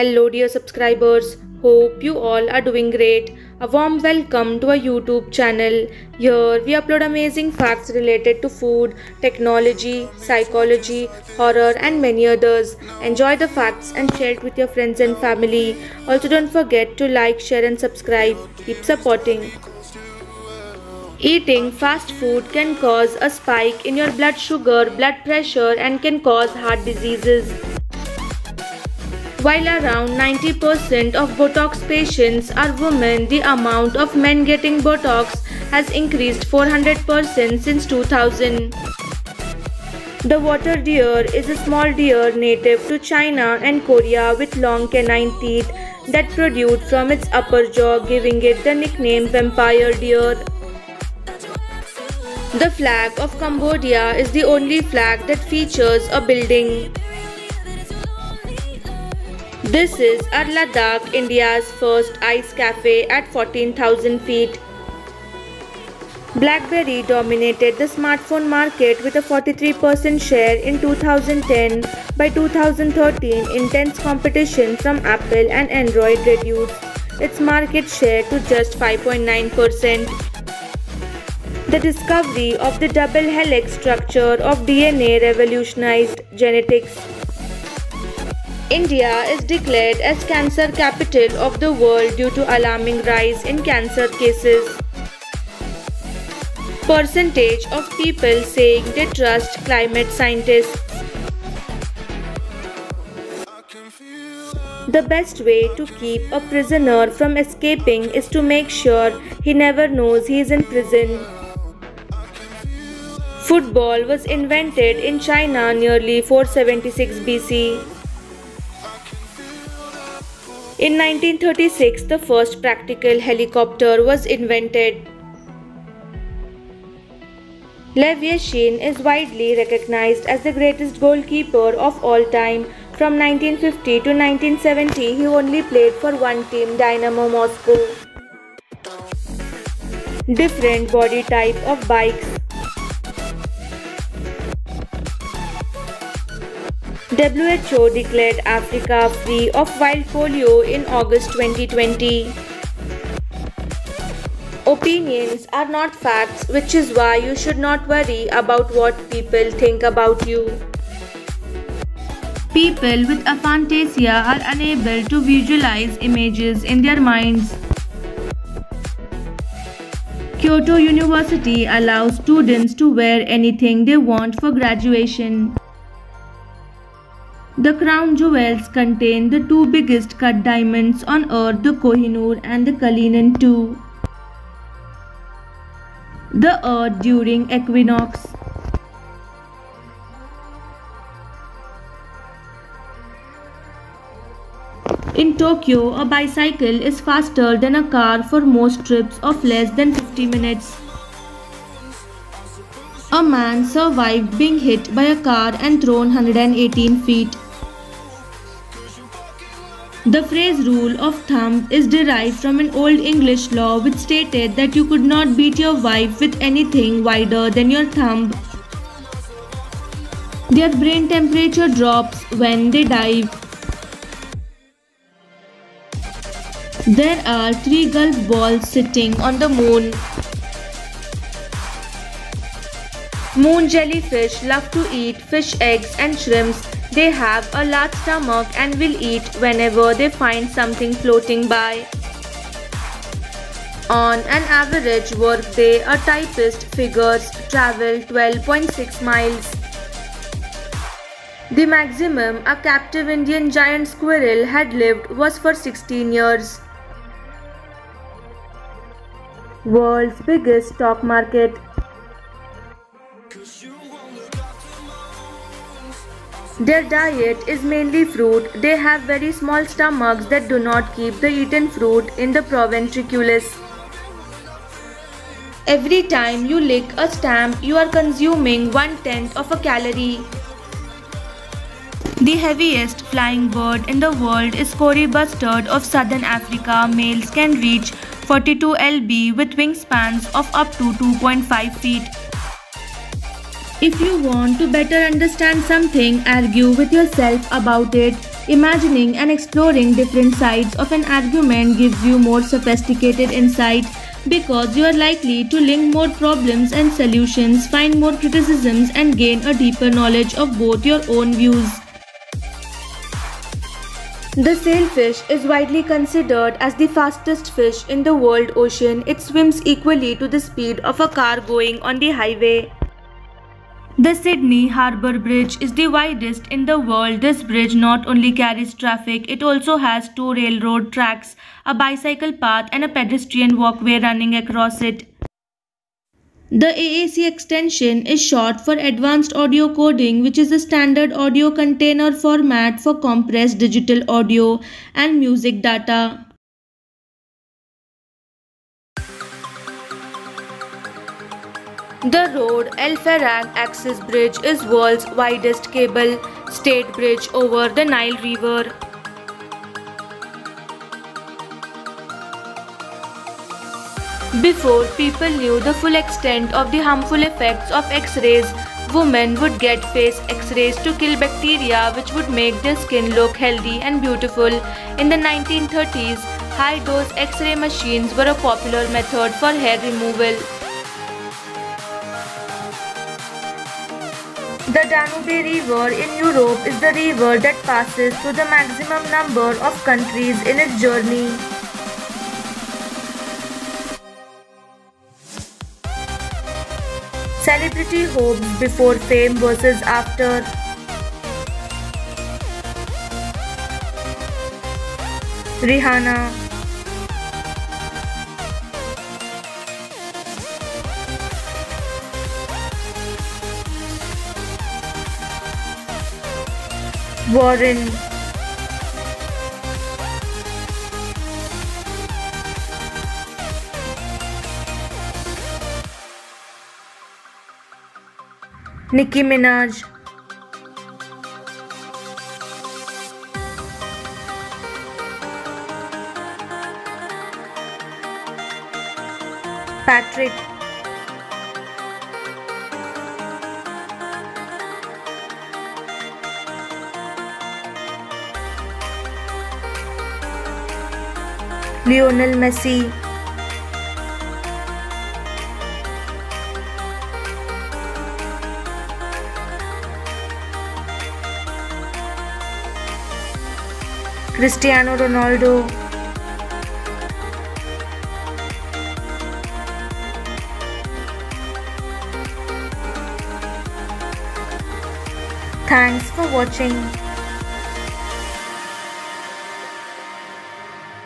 Hello, dear subscribers. Hope you all are doing great. A warm welcome to our YouTube channel. Here we upload amazing facts related to food, technology, psychology, horror, and many others. Enjoy the facts and share it with your friends and family. Also, don't forget to like, share, and subscribe. Keep supporting. Eating fast food can cause a spike in your blood sugar, blood pressure, and can cause heart diseases. While around 90% of Botox patients are women, the amount of men getting Botox has increased 400% since 2000. The water deer is a small deer native to China and Korea with long canine teeth that protrude from its upper jaw, giving it the nickname vampire deer. The flag of Cambodia is the only flag that features a building. This is Ar Ladakh, India's first ice cafe at 14,000 feet. BlackBerry dominated the smartphone market with a 43% share in 2010. By 2013, intense competition from Apple and Android reduced its market share to just 5.9%. The discovery of the double helix structure of DNA revolutionized genetics. India is declared as cancer capital of the world due to alarming rise in cancer cases. Percentage of people saying they trust climate scientists. The best way to keep a prisoner from escaping is to make sure he never knows he is in prison. Football was invented in China nearly 476 BC. In 1936, the first practical helicopter was invented. Lev Yashin is widely recognized as the greatest goalkeeper of all time. From 1950 to 1970, he only played for one team, Dynamo Moscow. Different body type of bikes WHO declared Africa free of wild polio in August 2020. Opinions are not facts, which is why you should not worry about what people think about you. People with aphantasia are unable to visualize images in their minds. Kyoto University allows students to wear anything they want for graduation. The crown jewels contain the two biggest cut diamonds on earth, the Kohinoor and the Cullinan II. The earth during equinox. In Tokyo, a bicycle is faster than a car for most trips of less than 50 minutes. A man survived being hit by a car and thrown 118 feet. The phrase rule of thumb is derived from an Old English law which stated that you could not beat your wife with anything wider than your thumb. Their brain temperature drops when they dive. There are three golf balls sitting on the moon. Moon jellyfish love to eat fish eggs and shrimps they have a large stomach and will eat whenever they find something floating by. On an average workday, a typist figures travel 12.6 miles. The maximum a captive Indian giant squirrel had lived was for 16 years. World's biggest stock market Their diet is mainly fruit. They have very small stomachs that do not keep the eaten fruit in the proventriculus. Every time you lick a stamp, you are consuming one tenth of a calorie. The heaviest flying bird in the world is Kori bustard of southern Africa. Males can reach 42 lb with wingspans of up to 2.5 feet. If you want to better understand something, argue with yourself about it. Imagining and exploring different sides of an argument gives you more sophisticated insight because you are likely to link more problems and solutions, find more criticisms, and gain a deeper knowledge of both your own views. The sailfish is widely considered as the fastest fish in the world ocean. It swims equally to the speed of a car going on the highway. The Sydney Harbour Bridge is the widest in the world. This bridge not only carries traffic, it also has two railroad tracks, a bicycle path and a pedestrian walkway running across it. The AAC extension is short for Advanced Audio Coding which is a standard audio container format for compressed digital audio and music data. The Rod El Farag Axis Bridge is world's widest cable stayed bridge over the Nile River. Before people knew the full extent of the harmful effects of X-rays, women would get face X-rays to kill bacteria which would make their skin look healthy and beautiful. In the 1930s, high-dose X-ray machines were a popular method for hair removal. The Danube River in Europe is the river that passes through the maximum number of countries in its journey. Celebrity hopes before fame versus after. Rihanna Warren Nicki Minaj Patrick Lionel Messi Cristiano Ronaldo Thanks for watching.